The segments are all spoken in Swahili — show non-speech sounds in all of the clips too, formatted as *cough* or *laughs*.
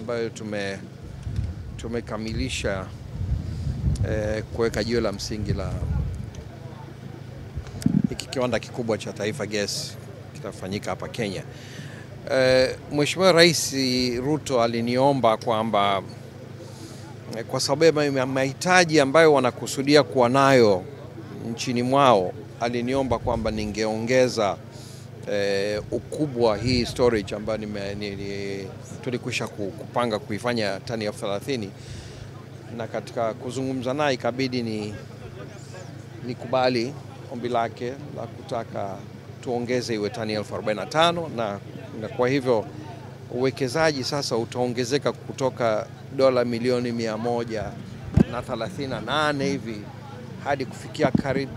ambayo tume tumekamilisha eh, kuweka jiwe la msingi la hiki kiwanda kikubwa cha Taifa Gas kitafanyika hapa Kenya. Eh, Mheshimiwa Rais Ruto aliniomba kwamba eh, kwa sababu ya mahitaji ambayo wanakusudia kuwa nayo nchini mwao, aliniomba kwamba ningeongeza eh, ukubwa hii storage ambayo tulikwisha kupanga kuifanya tani elfu thelathini. Na katika kuzungumza naye ikabidi ni nikubali ombi lake la kutaka tuongeze iwe tani elfu arobaini na tano. Na, na kwa hivyo uwekezaji sasa utaongezeka kutoka dola milioni mia moja na thelathini na nane hivi hadi kufikia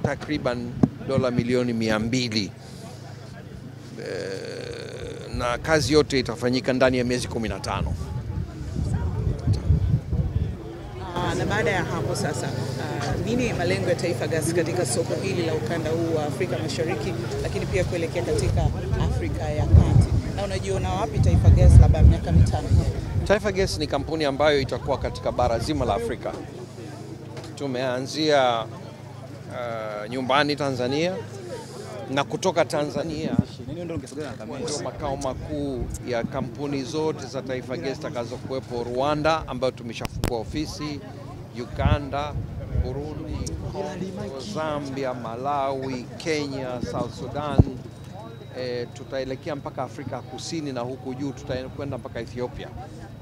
takriban dola milioni mia mbili na kazi yote itafanyika ndani ya miezi 15. Ah, na baada ya hapo sasa, ah, nini malengo ya Taifa Gas katika soko hili la ukanda huu wa Afrika Mashariki, lakini pia kuelekea katika Afrika ya Kati, na unajiona wapi Taifa Gas labda miaka mitano? Taifa Gas ni kampuni ambayo itakuwa katika bara zima la Afrika. Tumeanzia uh, nyumbani Tanzania na kutoka Tanzania ndio makao makuu ya kampuni zote za Taifa Gesi zitakazokuwepo Rwanda, ambayo tumeshafungua ofisi, Uganda, Burundi, Zambia, Malawi, Kenya, South Sudan. E, tutaelekea mpaka Afrika Kusini na huku juu tutakwenda mpaka Ethiopia.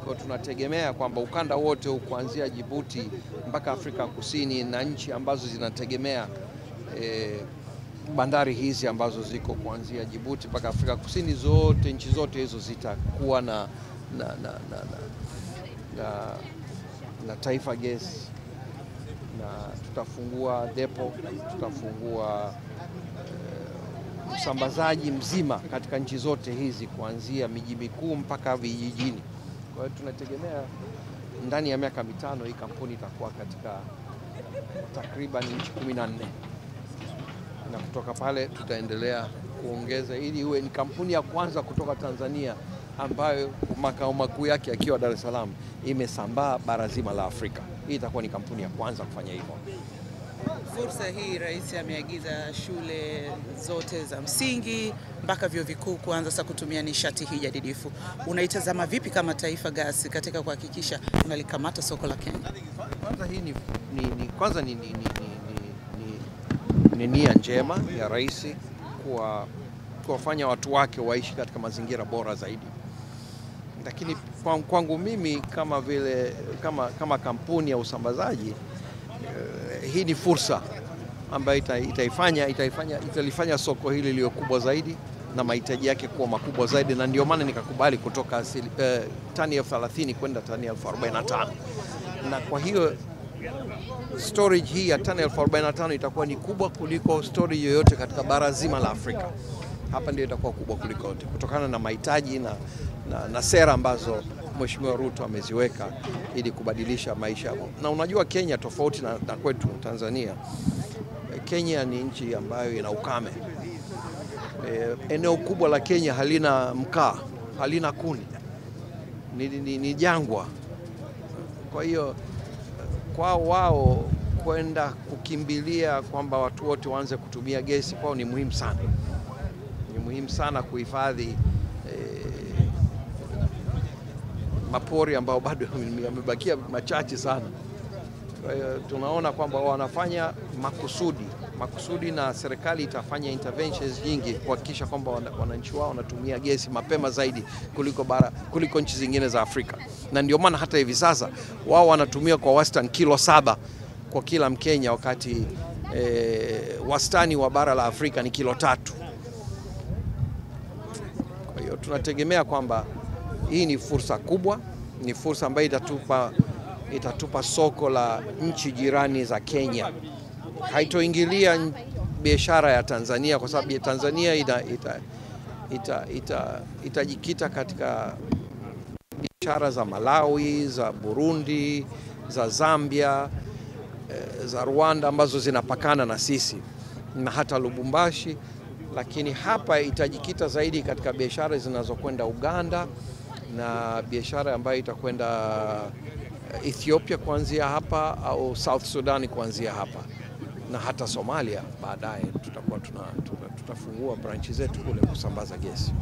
Kwa tunategemea kwamba ukanda wote kuanzia Djibouti mpaka Afrika Kusini na nchi ambazo zinategemea e, bandari hizi ambazo ziko kuanzia Jibuti mpaka Afrika Kusini, zote nchi zote hizo zitakuwa na, na, na, na, na, na, na Taifa Gas na tutafungua depo, tutafungua uh, usambazaji mzima katika nchi zote hizi kuanzia miji mikuu mpaka vijijini. Kwa hiyo tunategemea ndani ya miaka mitano hii kampuni itakuwa katika takriban nchi kumi na nne na kutoka pale tutaendelea kuongeza ili iwe ni kampuni ya kwanza kutoka Tanzania ambayo makao makuu yake yakiwa Dar es Salaam imesambaa bara zima la Afrika. Hii itakuwa ni kampuni ya kwanza kufanya hivyo. Fursa hii rais ameagiza shule zote za msingi mpaka vyuo vikuu kuanza sasa kutumia nishati hii jadidifu. Unaitazama vipi kama Taifa gasi katika kuhakikisha unalikamata soko la Kenya? Kwanza hii ni, ni, ni, kwanza ni, ni, ni, ni, ni, ni nia njema ya rais kuwa kuwafanya watu wake waishi katika mazingira bora zaidi, lakini kwa- kwangu mimi kama vile kama, kama kampuni ya usambazaji eh, hii ni fursa ambayo ita, itaifanya, itaifanya, italifanya soko hili liwe kubwa zaidi na mahitaji yake kuwa makubwa zaidi, na ndio maana nikakubali kutoka eh, tani elfu thelathini kwenda tani elfu arobaini na tano. Na kwa hiyo storage hii ya tani elfu arobaini na tano itakuwa ni kubwa kuliko storage yoyote katika bara zima la Afrika. Hapa ndio itakuwa kubwa kuliko yote kutokana na mahitaji na, na, na sera ambazo Mheshimiwa Ruto ameziweka ili kubadilisha maisha. Na unajua Kenya tofauti na, na kwetu Tanzania, Kenya ni nchi ambayo ina ukame. E, eneo kubwa la Kenya halina mkaa, halina kuni, ni, ni, ni jangwa. Kwa hiyo kwao wao kwenda kukimbilia kwamba watu wote waanze kutumia gesi kwao ni muhimu sana, ni muhimu sana kuhifadhi eh, mapori ambayo bado *laughs* yamebakia machache sana. Kwa hiyo tunaona kwamba wanafanya makusudi makusudi, na serikali itafanya interventions nyingi kuhakikisha kwamba wananchi wao wanatumia gesi mapema zaidi kuliko bara, kuliko nchi zingine za Afrika, na ndio maana hata hivi sasa wao wanatumia kwa wastani kilo saba kwa kila Mkenya, wakati eh, wastani wa bara la Afrika ni kilo tatu. Kwa hiyo tunategemea kwamba hii ni fursa kubwa, ni fursa ambayo itatupa, itatupa soko la nchi jirani za Kenya. Haitoingilia biashara ya Tanzania kwa sababu Tanzania Tanzania ita, ita, ita, ita, itajikita katika biashara za Malawi, za Burundi, za Zambia, eh, za Rwanda ambazo zinapakana na sisi na hata Lubumbashi, lakini hapa itajikita zaidi katika biashara zinazokwenda Uganda na biashara ambayo itakwenda Ethiopia kuanzia hapa au South Sudan kuanzia hapa na hata Somalia baadaye tutakuwa tuna, tuna, tutafungua branchi zetu kule kusambaza gesi.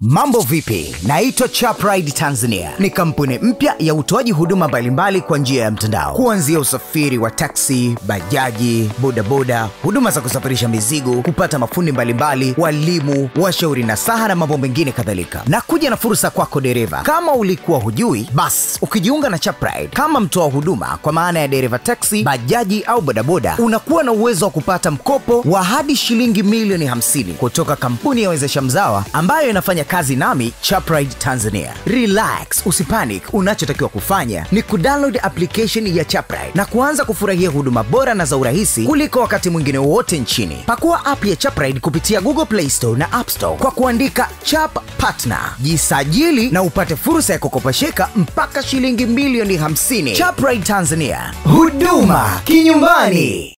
Mambo vipi? Naitwa Chapride Tanzania. Ni kampuni mpya ya utoaji huduma mbalimbali kwa njia ya mtandao, kuanzia usafiri wa taksi, bajaji, bodaboda, huduma za kusafirisha mizigo, kupata mafundi mbalimbali, walimu, washauri na saha na mambo mengine kadhalika. Na kuja na fursa kwako dereva, kama ulikuwa hujui, bas ukijiunga na Chapride kama mtoa huduma, kwa maana ya dereva taksi, bajaji au bodaboda, unakuwa na uwezo wa kupata mkopo wa hadi shilingi milioni 50 kutoka kampuni ya wezesha mzawa ambayo inafanya kazi nami Chapride Tanzania. Relax, usipanic. Unachotakiwa kufanya ni kudownload application ya Chapride na kuanza kufurahia huduma bora na za urahisi kuliko wakati mwingine wowote nchini. Pakua app ya Chapride kupitia Google Play Store na App Store kwa kuandika Chap Partner. Jisajili na upate fursa ya kukopesheka mpaka shilingi milioni 50. Chapride Tanzania, huduma kinyumbani.